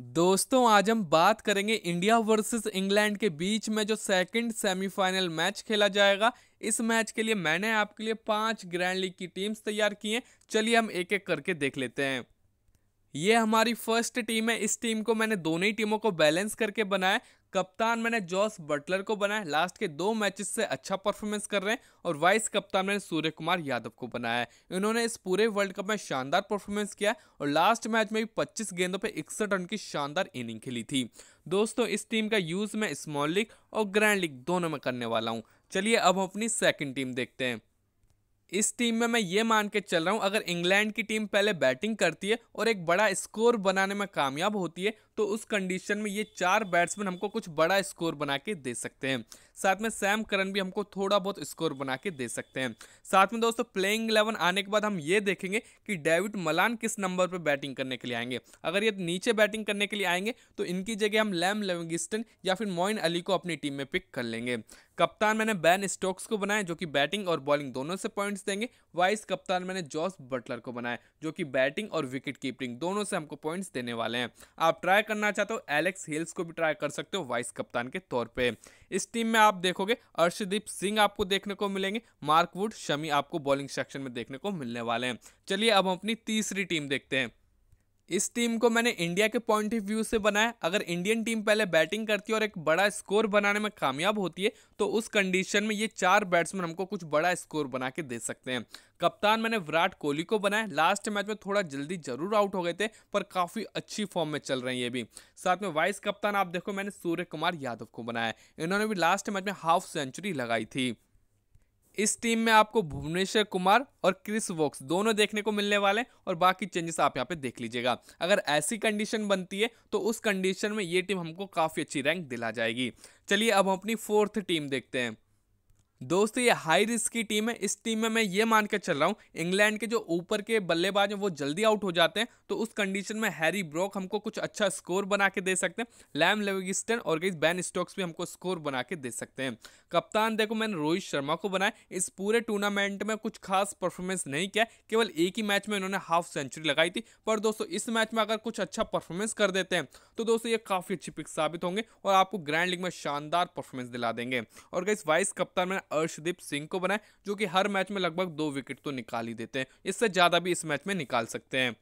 दोस्तों, आज हम बात करेंगे इंडिया वर्सेस इंग्लैंड के बीच में जो सेकंड सेमीफाइनल मैच खेला जाएगा। इस मैच के लिए मैंने आपके लिए पाँच ग्रैंड लीग की टीम्स तैयार की हैं। चलिए हम एक एक करके देख लेते हैं। ये हमारी फ़र्स्ट टीम है। इस टीम को मैंने दोनों ही टीमों को बैलेंस करके बनाया कप्तान मैंने जॉस बटलर को बनाया लास्ट के दो मैचेस से अच्छा परफॉर्मेंस कर रहे हैं और वाइस कप्तान मैंने सूर्य कुमार यादव को बनाया है। इन्होंने इस पूरे वर्ल्ड कप में शानदार परफॉर्मेंस किया और लास्ट मैच में भी 25 गेंदों पे इकसठ रन की शानदार इनिंग खेली थी। दोस्तों, इस टीम का यूज़ मैं स्मॉल लीग और ग्रैंड लीग दोनों में करने वाला हूँ। चलिए अब अपनी सेकेंड टीम देखते हैं। इस टीम में मैं ये मान के चल रहा हूँ, अगर इंग्लैंड की टीम पहले बैटिंग करती है और एक बड़ा स्कोर बनाने में कामयाब होती है तो उस कंडीशन में ये चार बैट्समैन हमको कुछ बड़ा स्कोर बना के दे सकते हैं। साथ में सैम करन भी हमको थोड़ा बहुत स्कोर बना के दे सकते हैं। साथ में दोस्तों प्लेइंग इलेवन आने के बाद हम ये देखेंगे कि डेविड मलान किस नंबर पर बैटिंग करने के लिए आएँगे। अगर ये नीचे बैटिंग करने के लिए आएँगे तो इनकी जगह हम लैम लेविंगिस्टन या फिर मोइन अली को अपनी टीम में पिक कर लेंगे। कप्तान मैंने बैन स्टोक्स को बनाया, जो कि बैटिंग और बॉलिंग दोनों से पॉइंट्स देंगे। वाइस कप्तान मैंने जॉस बटलर को बनाया, जो कि बैटिंग और विकेट कीपिंग दोनों से हमको पॉइंट्स देने वाले हैं। आप ट्राई करना चाहते हो एलेक्स हिल्स को भी ट्राई कर सकते हो वाइस कप्तान के तौर पे। इस टीम में आप देखोगे, अर्शदीप सिंह आपको देखने को मिलेंगे मार्कवुड शमी आपको बॉलिंग सेक्शन में देखने को मिलने वाले हैं। चलिए अब हम अपनी तीसरी टीम देखते हैं। इस टीम को मैंने इंडिया के पॉइंट ऑफ़ व्यू से बनाया। अगर इंडियन टीम पहले बैटिंग करती है और एक बड़ा स्कोर बनाने में कामयाब होती है तो उस कंडीशन में ये चार बैट्समैन हमको कुछ बड़ा स्कोर बना के दे सकते हैं। कप्तान मैंने विराट कोहली को बनाया। लास्ट मैच में थोड़ा जल्दी ज़रूर आउट हो गए थे, पर काफ़ी अच्छी फॉर्म में चल रहे हैं ये भी। साथ में वाइस कप्तान, आप देखो मैंने सूर्य कुमार यादव को बनाया। इन्होंने भी लास्ट मैच में हाफ़ सेंचुरी लगाई थी। इस टीम में आपको भुवनेश्वर कुमार और क्रिस वॉक्स दोनों देखने को मिलने वाले हैं और बाकी चेंजेस आप यहाँ पे देख लीजिएगा। अगर ऐसी कंडीशन बनती है तो उस कंडीशन में ये टीम हमको काफ़ी अच्छी रैंक दिला जाएगी। चलिए अब हम अपनी फोर्थ टीम देखते हैं। दोस्तों, ये हाई रिस्क की टीम है। इस टीम में मैं ये मान के चल रहा हूँ, इंग्लैंड के जो ऊपर के बल्लेबाज हैं, वो जल्दी आउट हो जाते हैं तो उस कंडीशन में हैरी ब्रॉक हमको कुछ अच्छा स्कोर बना के दे सकते हैं। लैम लेविगिस्टन और गई बैन स्टॉक्स भी हमको स्कोर बना के दे सकते हैं। कप्तान, देखो, मैंने रोहित शर्मा को बनाया। इस पूरे टूर्नामेंट में कुछ खास परफॉर्मेंस नहीं किया, केवल एक ही मैच में इन्होंने हाफ़ सेंचुरी लगाई थी। पर दोस्तों, इस मैच में अगर कुछ अच्छा परफॉर्मेंस कर देते हैं तो दोस्तों, ये काफ़ी अच्छी पिक साबित होंगे और आपको ग्रैंड लीग में शानदार परफॉर्मेंस दिला देंगे। और गई वाइस कप्तान मैंने अर्शदीप सिंह को बनाए, जो कि हर मैच में लगभग दो विकेट तो निकाल ही देते हैं। इससे ज़्यादा भी इस मैच में निकाल सकते हैं।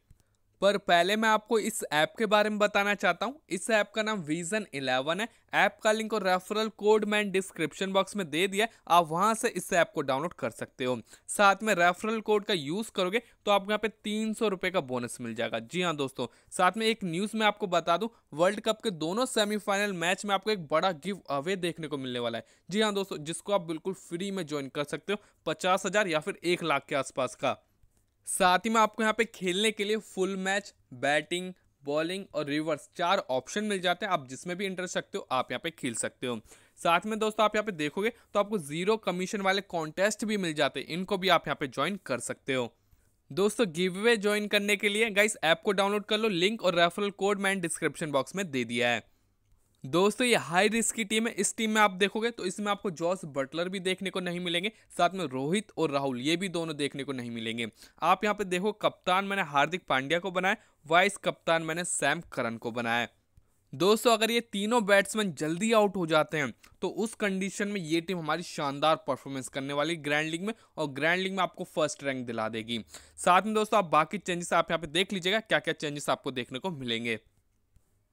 पर पहले मैं आपको इस ऐप के बारे में बताना चाहता हूँ। इस ऐप का नाम विजन 11 है। ऐप का लिंक और रेफरल कोड मैंने डिस्क्रिप्शन बॉक्स में दे दिया आप वहाँ से इस ऐप को डाउनलोड कर सकते हो। साथ में रेफरल कोड का यूज़ करोगे तो आपको यहाँ पे तीन सौ रुपये का बोनस मिल जाएगा। जी हाँ दोस्तों, साथ में एक न्यूज़ में आपको बता दूँ। वर्ल्ड कप के दोनों सेमीफाइनल मैच में आपको एक बड़ा गिव अवे देखने को मिलने वाला है। जी हाँ दोस्तों, जिसको आप बिल्कुल फ्री में ज्वाइन कर सकते हो, पचास हज़ार या फिर एक लाख के आसपास का। साथ ही में आपको यहाँ पे खेलने के लिए फुल मैच बैटिंग बॉलिंग और रिवर्स चार ऑप्शन मिल जाते हैं। आप जिसमें भी इंटरेस्ट रखते हो, आप यहाँ पे खेल सकते हो। साथ में दोस्तों, आप यहाँ पे देखोगे तो आपको ज़ीरो कमीशन वाले कॉन्टेस्ट भी मिल जाते हैं। इनको भी आप यहाँ पे ज्वाइन कर सकते हो। दोस्तों गिव अवे ज्वाइन करने के लिए गाइस ऐप को डाउनलोड कर लो। लिंक और रेफरल कोड मैंने डिस्क्रिप्शन बॉक्स में दे दिया है। दोस्तों, ये हाई रिस्क की टीम है। इस टीम में आप देखोगे तो इसमें आपको जॉस बटलर भी देखने को नहीं मिलेंगे, साथ में रोहित और राहुल, ये भी दोनों देखने को नहीं मिलेंगे। आप यहाँ पे देखो, कप्तान मैंने हार्दिक पांड्या को बनाया वाइस कप्तान मैंने सैम करन को बनाया। दोस्तों, अगर ये तीनों बैट्समैन जल्दी आउट हो जाते हैं तो उस कंडीशन में ये टीम हमारी शानदार परफॉर्मेंस करने वाली ग्रैंड लीग में और ग्रैंड लीग में आपको फ़र्स्ट रैंक दिला देगी। साथ में दोस्तों, आप बाकी चेंजेस आप यहाँ पे देख लीजिएगा क्या क्या चेंजेस आपको देखने को मिलेंगे।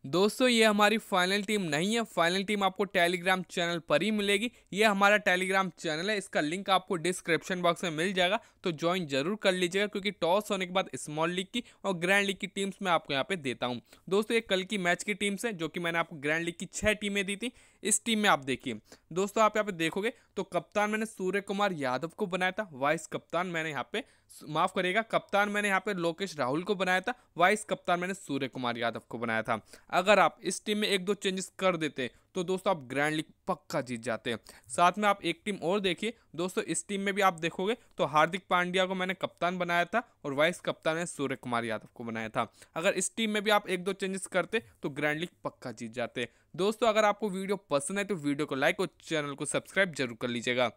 दोस्तों, ये हमारी फाइनल टीम नहीं है। फाइनल टीम आपको टेलीग्राम चैनल पर ही मिलेगी। ये हमारा टेलीग्राम चैनल है। इसका लिंक आपको डिस्क्रिप्शन बॉक्स में मिल जाएगा। तो ज्वाइन ज़रूर कर लीजिएगा, क्योंकि टॉस होने के बाद स्मॉल लीग की और ग्रैंड लीग की टीम्स मैं आपको यहाँ पे देता हूँ। दोस्तों, ये कल की मैच की टीम्स है, जो कि मैंने आपको ग्रैंड लीग की छः टीमें दी थी। इस टीम में आप देखिए। दोस्तों, आप यहाँ पे देखोगे तो कप्तान मैंने सूर्य कुमार यादव को बनाया था। वाइस कप्तान मैंने यहाँ पे माफ़ करिएगा, कप्तान मैंने यहाँ पे लोकेश राहुल को बनाया था, वाइस कप्तान मैंने सूर्य कुमार यादव को बनाया था। अगर आप इस टीम में एक दो चेंजेस कर देते तो दोस्तों आप ग्रैंड लीग पक्का जीत जाते हैं। साथ में आप एक टीम और देखिए, दोस्तों इस टीम में भी आप देखोगे तो हार्दिक पांड्या को मैंने कप्तान बनाया था और वाइस कप्तान ने सूर्य कुमार यादव को बनाया था। अगर इस टीम में भी आप एक दो चेंजेस करते तो ग्रैंड लीग पक्का जीत जाते दोस्तों, अगर आपको वीडियो पसंद है तो वीडियो को लाइक और चैनल को सब्सक्राइब ज़रूर कर लीजिएगा।